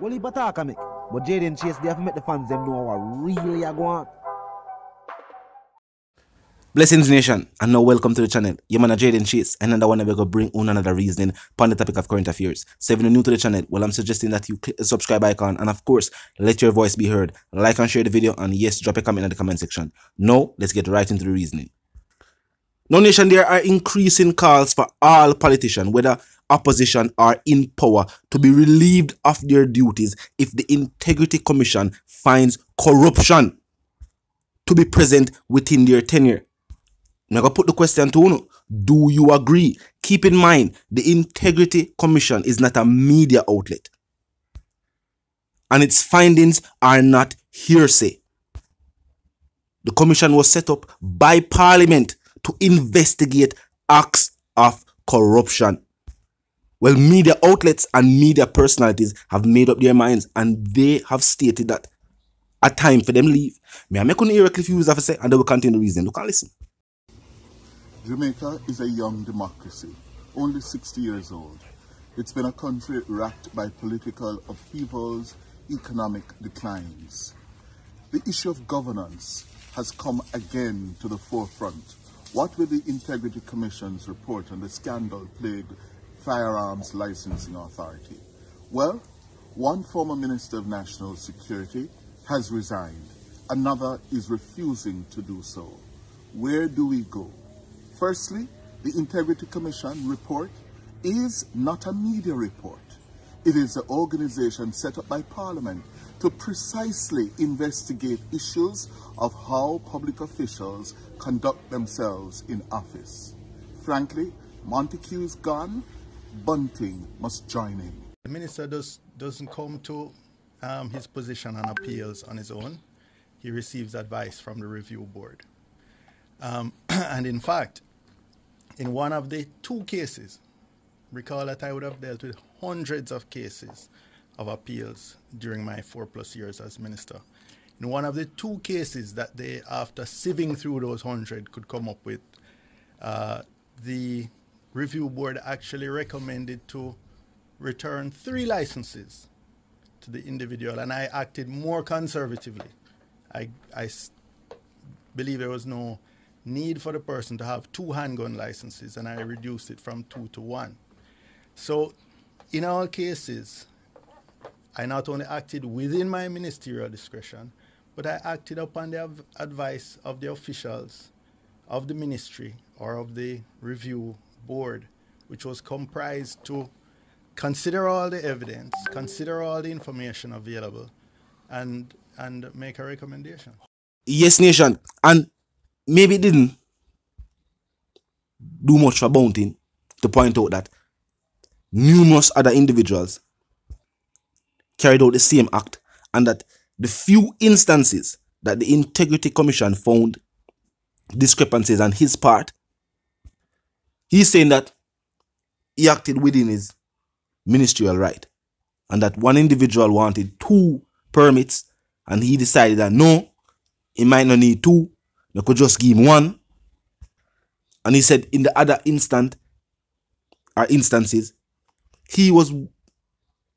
Well, he. But Jayden Chase, they have to the fans know what really are going. Blessings Nation, and now welcome to the channel. Your man Jayden Chase, and another one we're gonna bring on another reasoning upon the topic of current affairs. So if you're new to the channel, well I'm suggesting that you click the subscribe icon and of course let your voice be heard. Like and share the video and yes, drop a comment in the comment section. Now let's get right into the reasoning. Now nation, there are increasing calls for all politicians, whether opposition are in power, to be relieved of their duties if the Integrity Commission finds corruption to be present within their tenure. Now I'm going to put the question to you. Do you agree? Keep in mind, the Integrity Commission is not a media outlet. And its findings are not hearsay. The commission was set up by Parliament to investigate acts of corruption. Well, media outlets and media personalities have made up their minds and they have stated that a time for them leave. I make to say and they will continue the reason. Look and listen. Jamaica is a young democracy, only 60 years old. It's been a country racked by political upheavals, economic declines. The issue of governance has come again to the forefront. What will the Integrity Commission's report on the scandal plagued Firearms Licensing Authority? Well, one former Minister of National Security has resigned. Another is refusing to do so. Where do we go? Firstly, the Integrity Commission report is not a media report. It is an organization set up by Parliament to precisely investigate issues of how public officials conduct themselves in office. Frankly, Montague's gone, Bunting must join in. The minister does, doesn't come to um, his position on appeals on his own. He receives advice from the review board. Um, and in fact, in one of the two cases, recall that I would have dealt with hundreds of cases of appeals during my four plus years as minister. In one of the two cases that they, after sieving through those hundred, could come up with, uh, the review board actually recommended to return three licenses to the individual, and I acted more conservatively. I, I believe there was no need for the person to have two handgun licenses, and I reduced it from two to one. So, in all cases, I not only acted within my ministerial discretion, but I acted upon the advice of the officials of the ministry or of the review board, which was comprised to consider all the evidence, consider all the information available, and and make a recommendation. Yes, nation, and maybe it didn't do much for Bunting to point out that numerous other individuals carried out the same act and that the few instances that the Integrity Commission found discrepancies on his part, he's saying that he acted within his ministerial right and that one individual wanted two permits and he decided that no, he might not need two they could just give him one. And he said in the other instant or instances, he was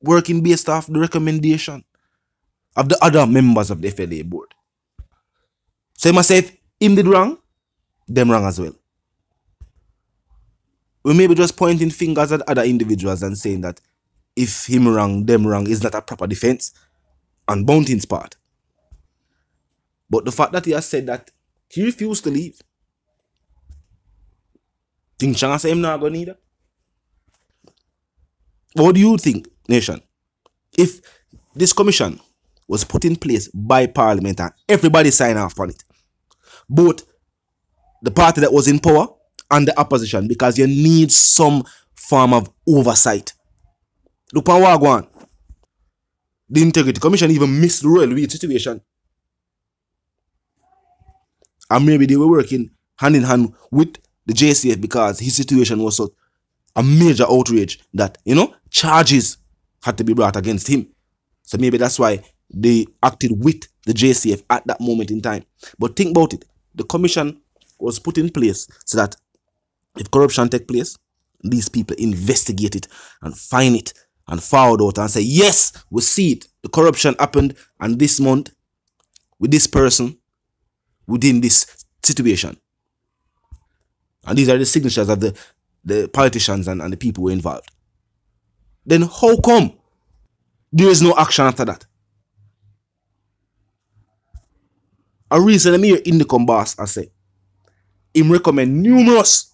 working based off the recommendation of the other members of the FLA board. So he must say if him did wrong, them wrong as well. We may be just pointing fingers at other individuals and saying that if him wrong, them wrong is not a proper defense on Bunting's part. But the fact that he has said that he refused to leave. Think Changa say him not gonna need What do you think, nation? If this commission was put in place by parliament and everybody signed off on it, both the party that was in power and the opposition, because you need some form of oversight. Look at going The Integrity Commission even missed the Ruel Reid situation and maybe they were working hand in hand with the JCF because his situation was so a major outrage that you know charges had to be brought against him. So maybe that's why they acted with the JCF at that moment in time. But think about it: the commission was put in place so that if corruption take place, these people investigate it and find it and forward out and say, yes, we see it. The corruption happened and this month with this person within this situation. And these are the signatures of the, the politicians and, and the people who involved. Then how come there is no action after that? A reason I'm here in the boss, I say, him recommend numerous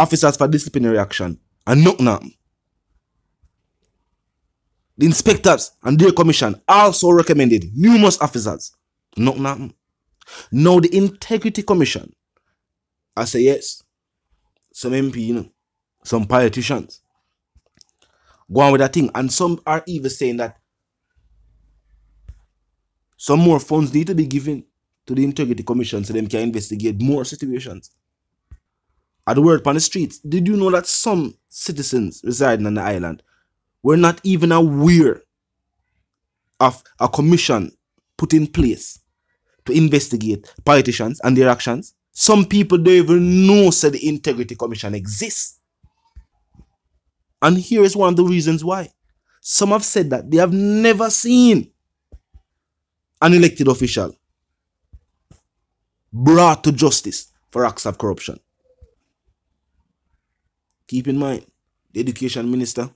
officers for disciplinary action and nothing happen. The inspectors and their commission also recommended numerous officers. Nothing happen. Now the integrity commission, I say yes. Some MP, you know, some politicians go on with that thing, and some are even saying that some more funds need to be given to the integrity commission so them can investigate more situations. At the word on the streets, did you know that some citizens residing on the island were not even aware of a commission put in place to investigate politicians and their actions? Some people don't even know said the integrity commission exists. And here is one of the reasons why. Some have said that they have never seen an elected official brought to justice for acts of corruption. Keep in mind, the education minister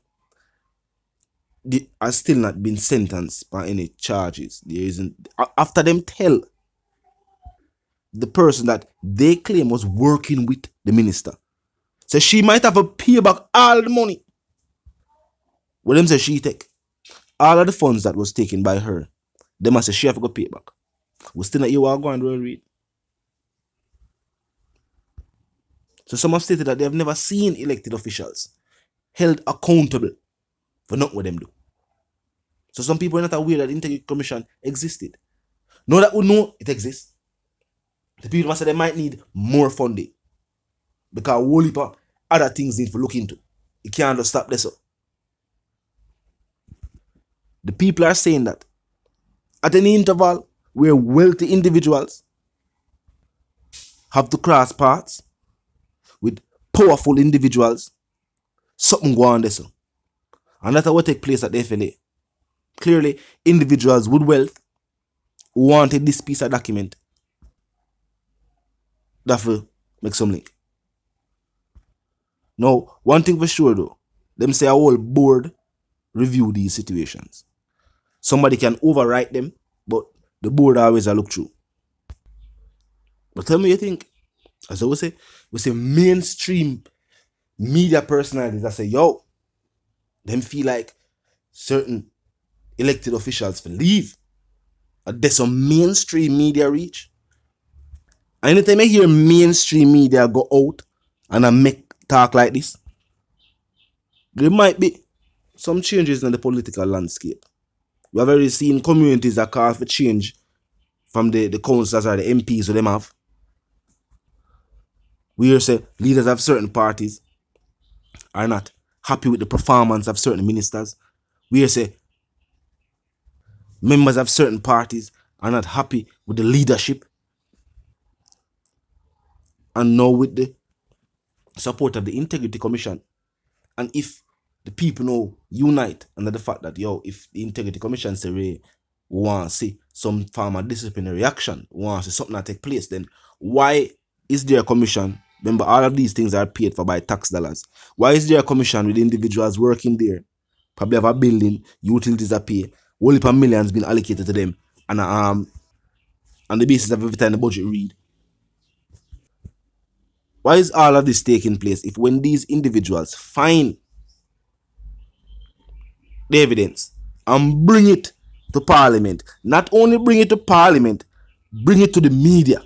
the, has still not been sentenced by any charges. There isn't after them tell the person that they claim was working with the minister. So she might have a pay back all the money. What them say she take? All of the funds that was taken by her, they must say she have to go pay back. We still not you are going to read. So some have stated that they have never seen elected officials held accountable for not what them do. So some people are not aware that the Integrity Commission existed. Know that we know it exists. The people must say they might need more funding. Because whole heap of other things need to look into. You can't just stop this up. The people are saying that at any interval where wealthy individuals have to cross paths with powerful individuals, something go on there. So. And that's what take place at the FLA. Clearly, individuals with wealth wanted this piece of document that will make some link. Now, one thing for sure though, them say a whole board review these situations. Somebody can overwrite them, but the board always a look through. But tell me you think, as I would say, we say mainstream media personalities that say, yo, them feel like certain elected officials for leave. There's some mainstream media reach. Anytime I hear mainstream media go out and I make talk like this, there might be some changes in the political landscape. We have already seen communities that call for change from the, the councillors or the MPs who them have. We hear say leaders of certain parties are not happy with the performance of certain ministers. We hear say members of certain parties are not happy with the leadership and now with the support of the Integrity Commission. And if the people now unite under the fact that, yo, if the Integrity Commission say, we want to see some form of disciplinary action, we want to see something that take place, then why is there a commission? Remember, all of these things are paid for by tax dollars. Why is there a commission with individuals working there? Probably have a building, utilities are paid, only per millions been allocated to them, and um, on the basis of every time the budget read, why is all of this taking place if when these individuals find the evidence and bring it to parliament, not only bring it to parliament, bring it to the media,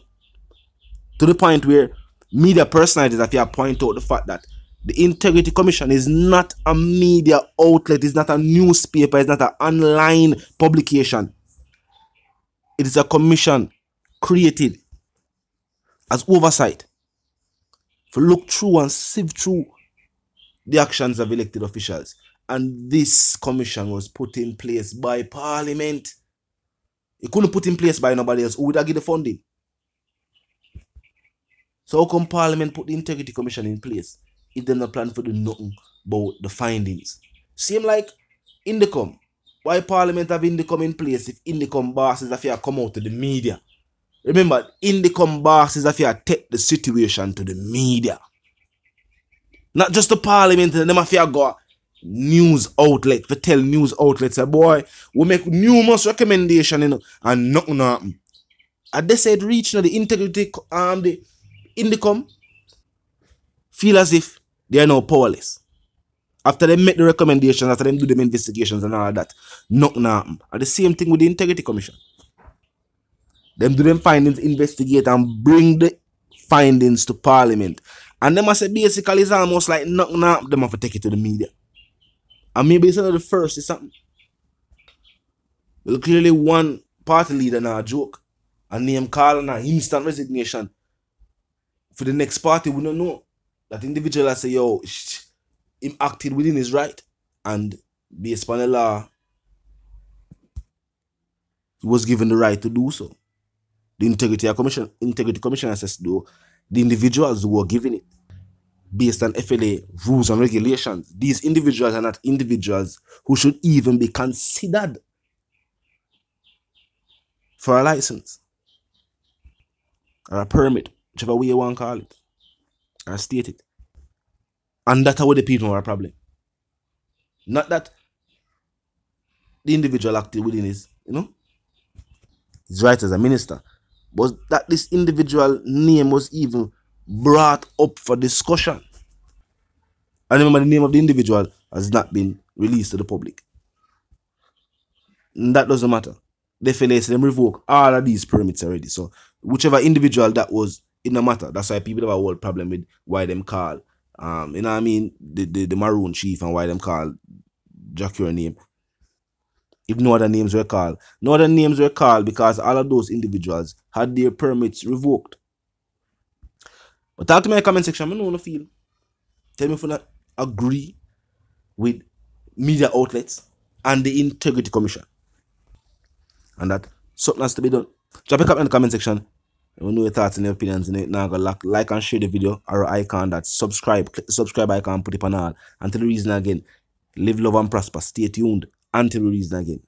to the point where media personalities have to point out the fact that the Integrity Commission is not a media outlet, it's not a newspaper, it's not an online publication. It is a commission created as oversight for look through and sieve through the actions of elected officials. And this commission was put in place by Parliament. It couldn't put in place by nobody else. Who would have the funding? So how come Parliament put the Integrity Commission in place if they not plan for nothing about the findings. Same like INDECOM. Why Parliament have INDECOM in place if INDECOM bosses have come out to the media? Remember, INDECOM bosses have take the situation to the media. Not just the Parliament, them to go news outlet to tell news outlets, say, boy, we make numerous recommendation, you know, and nothing happen. And they said reach you know, the integrity um the INDECOM feel as if they are now powerless. After they make the recommendations, after them do them investigations and all that, nothing happen. And the same thing with the Integrity Commission. Them do them findings, investigate and bring the findings to Parliament. And them must say basically it's almost like nothing happen. Them have to take it to the media. And maybe it's not the first, it's something. Well, clearly one party leader now joke. And name calling an instant resignation. For the next party, we don't know. That individual I say, yo, sh- him acted within his right. And based upon the he was given the right to do so. The integrity commission, integrity commission says though, the individuals who were given it based on FLA rules and regulations. These individuals are not individuals who should even be considered for a license or a permit, whichever way you want to call it, or state it. And that's how the people are a problem. Not that the individual acted within his, you know, his right as a minister, but that this individual name was even brought up for discussion. And remember, the name of the individual has not been released to the public. And that doesn't matter. They feel them revoke all of these permits already. So whichever individual that was, it no matter. That's why people have a whole problem with why them call um, you know what I mean, the, the, the maroon chief and why them call Jack your name. If no other names were called. No other names were called because all of those individuals had their permits revoked. But talk to me in the comment section. I don't want to feel. Tell me if you not agree with media outlets and the Integrity Commission. And that something has to be done. Drop a comment in the comment section. To know your thoughts and your opinions in it. Now go like, like and share the video or icon that subscribe. Click the subscribe icon, put it on all. Until the reason again. Live, love and prosper. Stay tuned until the reason again.